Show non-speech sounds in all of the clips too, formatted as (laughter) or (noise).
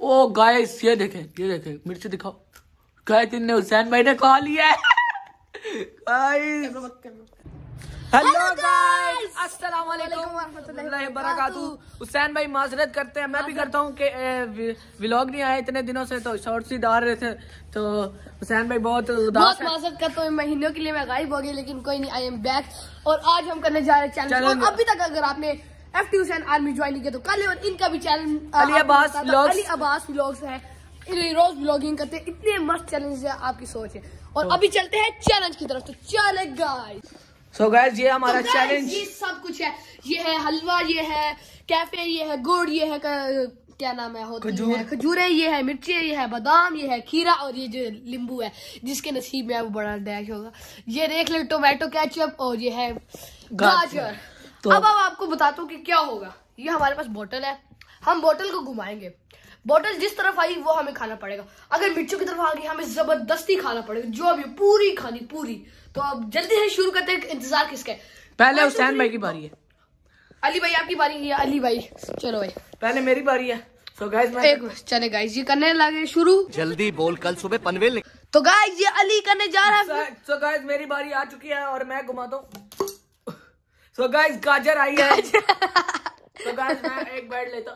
ओ guys ये देखें ये देखें मिर्च दिखाओ। गाइस इनने हुसैन भाई ने खा लिया है। गाइस हेलो गाइस अस्सलाम वालेकुम वबरकातुहू हुसैन भाई माजरत करते हैं। मैं भी करता हूँ कि व्लॉग नहीं आए इतने दिनों से तो शॉर्ट्स ही डाल रहे थे। तो हुसैन भाई बहुत उदास बहुत माजरत करता हूँ। महीनों के लिए मैं गायब हो गई लेकिन कोई नहीं आई एम बैक और आज हम करने जा रहे हैं चैलेंज अभी तक अगर आपने F T Hussain army join किया तो कल और इनका भी चैलेंज अली अब्बास। अली अब्बास व्लॉग्स है। रोज ब्लॉगिंग करते हैं। इतने मस्त चैलेंज है आपकी सोच है। और तो, अभी चलते हैं चैलेंज की तरफ़। तो चले गाइस सो गाइस ये हमारा तो चैलेंज ये सब कुछ है। ये है हलवा ये है कैफ़े ये है गुड़ ये है क्या नाम है होती खजूर। है? खजूरे। ये है मिर्ची ये है बादाम ये है खीरा और ये जो नींबू है जिसके नसीब में वो बड़ा डैश होगा। ये देख लो टोमेटो केचप और ये है गाजर। तो- अब अब आपको बताता हूँ कि क्या होगा। ये हमारे पास बोतल है। हम बोतल को घुमाएँगे। बोतल जिस तरफ़ आई वो हमें खाना पड़ेगा। अगर मिर्चों की तरफ़ आ गई हमें ज़बरदस्ती खाना पड़ेगा। जो अभी पूरी खानी पूरी। तो अब जल्दी से शुरू करते हैं इंतज़ार किसका है। पहले हुसैन भाई की बारी है। अली भाई आपकी बारी है अली भाई? चलो भाई। पहले मेरी बारी है। सो गाइस एक चले गाइस ये करने लगे शुरू। जल्दी बोल कल सुबह पनवेल तो गाइस ये अली करने जा रहा है। सो गाइस मेरी बारी आ चुकी है और मैं घुमाता हूँ। सो गाइस गाजर आई है। सो गाइस मैं एक बैठ लेता।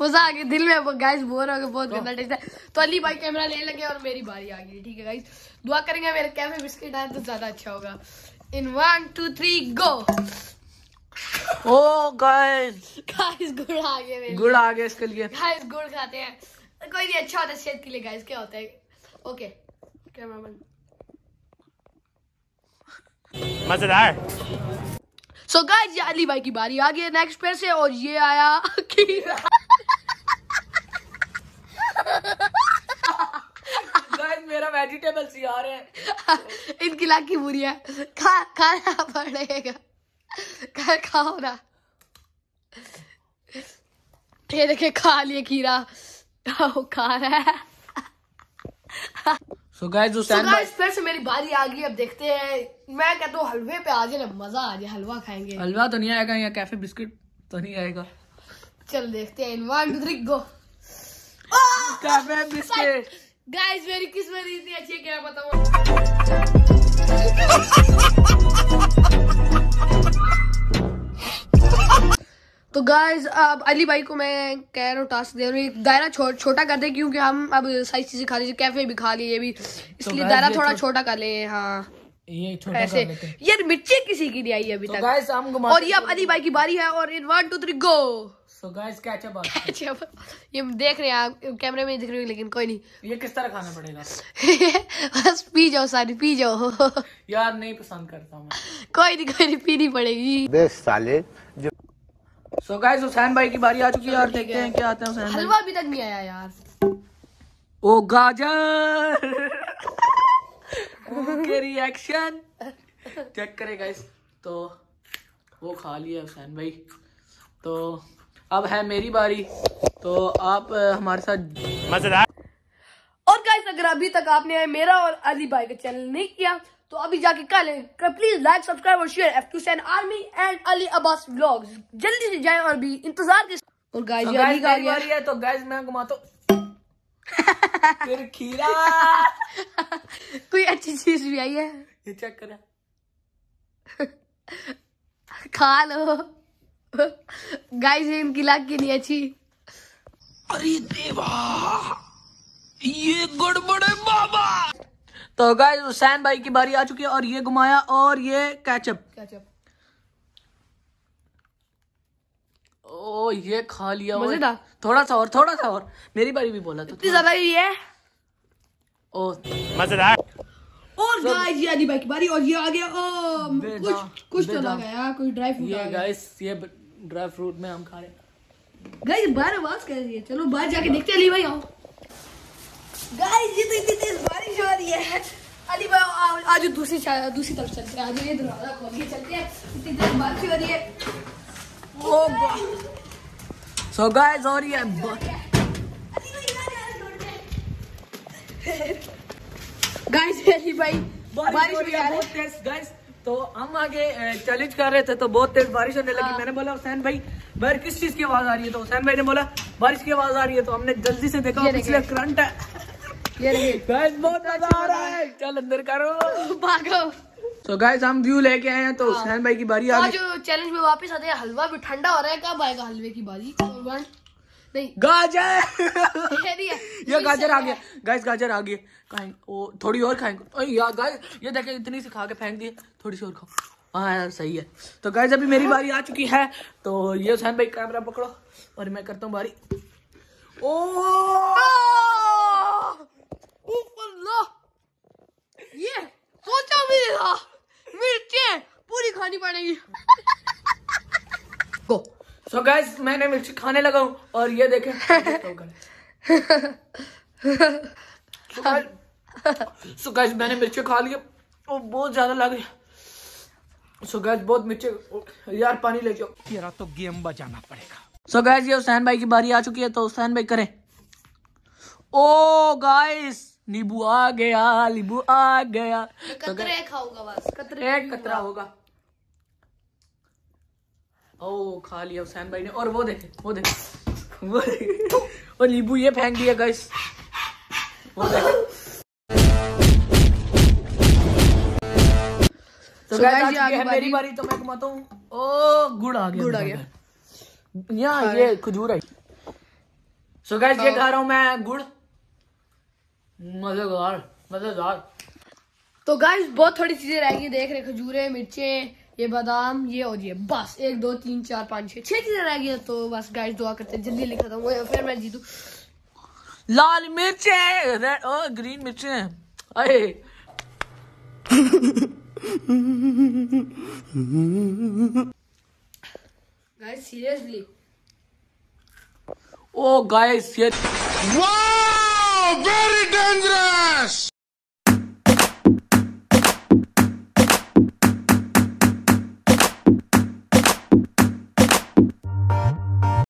मज़ा आ गया। दिल में गाइस बोर हो गए बहुत गंदा टेस्ट है। तो अली भाई कैमरा ले लगे और मेरी बारी आ गई ठीक है गाइस दुआ करेंगे मेरे कैफ़े बिस्किट आए तो ज़्यादा अच्छा होगा। इन वन टू थ्री गो ओ गाइस गाइस गुड़ आ मेरे गुड़ आ गया इसके लिए। गाइस गुड़ खाते हैं। कोई नहीं अच्छा होता है सेहत के लिए गाइस क्या होता है? ओके कैमरा बंद। मज़ेदार। सो गाइस ये अली भाई की बारी आ गई है नेक्स्ट पेड़ से और ये आया खीरा गाइस मेरा वेजिटेबल्स ही आ रहे हैं। इनकी लाख की बुरी है। खा खाना पड़ेगा। खा खाओ ना। ये देखे खा लिए खीरा। खा रहा है। सो गाइस भाई फिर से मेरी बारी आ गई अब देखते हैं। मैं कहता हूँ हलवे पे आ जाए ना मज़ा आ जाए हलवा खाएँगे। हलवा तो नहीं आएगा या कैफ़े बिस्किट तो नहीं आएगा। चल देखते हैं one two three go café biscuit. Guys मेरी किस्मत इतनी अच्छी है क्या बताऊँ। तो गाइस अब अली भाई को मैं कह रहा हूँ टास्क दे रहा हूँ। दायरा छो, छोटा कर दे क्योंकि हम अब सारी चीज़ें खा लीजिए कैफ़े भी खा लिए भी। इसलिए guys, दायरा ये थोड़ा तो- छोटा कर ले हाँ। ये छोटा ऐसे यार मिर्ची किसी की नहीं आई अभी तो तक। गाइस हम और ये अब अली भाई की बारी है और इन one two three go so guys ketchup ये देख रहे हैं आप कैमरे में दिख रही है लेकिन कोई नहीं। ये किस तरह खाना पड़ेगा? बस पी जाओ सारी पी जाओ यार नहीं पसंद करता मैं। कोई नहीं कोई नहीं पीनी पड़ेगी। साले जो सो गाइस हुसैन भाई की बारी आ चुकी है और देखते हैं। क्या आता है हुसैन हलवा अभी तक नहीं आया यार। ओ गाजर। के रिएक्शन चेक करे गाइस तो वो खा लिया हुसैन भाई। तो अब है मेरी बारी। तो आप हमारे साथ मज़ेदार। और गाइस अगर अभी तक आपने मेरा और अली भाई का चैनल नहीं किया तो अभी जाके कर लें प्लीज़ लाइक सब्सक्राइब और share F two army and Ali Abbas vlogs जल्दी से जाए और भी इंतज़ार के और गाइस तो ये अली का गया है। तो गाइस मैं घुमाता हूँ (laughs) फिर खीरा। (laughs) कोई अच्छी चीज़ भी आई है? ये चेक करें। (laughs) खा लो। गाइस इनकी लाग की नहीं अच्छी। अरे देवा ये गड़बड़ तो गाइस हुसैन भाई की बारी आ चुकी है और ये घुमाया और ये कैचअप क्या चप ओ ये खा लिया। मज़ेदार। थोड़ा सा और थोड़ा सा और. मेरी बारी भी बोला तो इतनी ज़्यादा ही है. ओ. मज़ेदार. और गाइस ये अली भाई की बारी और ये आ गया ओ कुछ कुछ तो लगा यार कोई ड्राई फ्रूट ये गाइस ये ड्राई फ्रूट में हम खा रहे हैं. गाइस बाहर आवाज़ कर रही है. चलो बाहर जाके देखते हैं अली भाई आओ. गाइस ये तो इतनी तेज बारिश हो रही है। अली भाई आज दूसरी दूसरी तरफ़ चलते हैं। आज ये दरवाज़ा खोल के चलते हैं। इतनी तेज बारिश हो रही है। ओ सो गाइस और ये गाइस अली भाई बारिश हो भी रही आ है रही बहुत तेज। गाइस तो हम आगे चैलेंज कर रहे थे तो बहुत तेज बारिश होने लगी। हाँ। मैंने बोला हुसैन भाई बाहर किस चीज़ की आवाज़ आ रही है? तो हुसैन भाई ने बोला बारिश की आवाज़ आ रही है। तो हमने जल्दी से देखा पिछले करंट है। ये गाइस बहुत मज़ा आ रहा है। चल अंदर करो। (laughs) भागो। तो गाइस हम व्यू लेके आए हैं तो हुसैन भाई की बारी आ आज गई। जो चैलेंज में वापस आते हैं हलवा भी ठंडा हो रहा है कब आएगा हलवे की बारी? वन नहीं। गाजर! (laughs) ये है। (laughs) गाजर आ गया। गाइस गाजर आ गया खाएँगे ओ थोड़ी और खाएँगे यार गाइस ये देखे इतनी सी खा के फेंक दिए। थोड़ी सी और खाओ। हाँ यार सही है। तो गाइस अभी मेरी बारी आ चुकी है। तो ये हुसैन भाई कैमरा पकड़ो। और मैं करता हूँ बारी। ओ! उफ अल्लाह ये सोचा भी नहीं था। मिर्चें पूरी खानी पड़ेगी। गो सो गाइस मैंने मिर्ची खाने लगा हूँ। और ये देखे सो गाइस मैंने मिर्ची खा लिया ओ बहुत ज़्यादा लग रही सो गाइस बहुत मिर्ची यार पानी ले जाओ। तेरा तो गेम बजाना पड़ेगा। सो गाइस ये हुसैन भाई की बारी आ चुकी है तो हुसैन भाई करें। ओ गाइस नींबू आ गया नींबू आ गया। तो कतरे खाऊँगा बस। कतरे कतरा होगा। ओ खा लिया हुसैन भाई ने। और वो देखे वो देखे वो देखे। और नींबू ये फेंक दिया गाइस वो देखे। (laughs) तो गाइस आज है मेरी बारी- तो मैं घुमाता हूँ। ओ गुड़ आ गया गुड़ आ गया। यहाँ ये खजूर है। सो गाइस ये खा रहा हूँ मैं गुड़। मज़ेदार मज़ेदार। तो गाइस बहुत थोड़ी चीज़ें रह गई देख रहे खजूरें मिर्चें ये बादाम ये और ये बस एक दो तीन चार पाँच छह छह चीज़ें रह गई तो बस गाइस दुआ करते हैं जल्दी खत्म हो जाए, फिर मैं जीतू। लाल मिर्चे रेड ओ ग्रीन मिर्चे। अरे। गाइस सीरियसली ओ गाइस ये Wow! Very dangerous!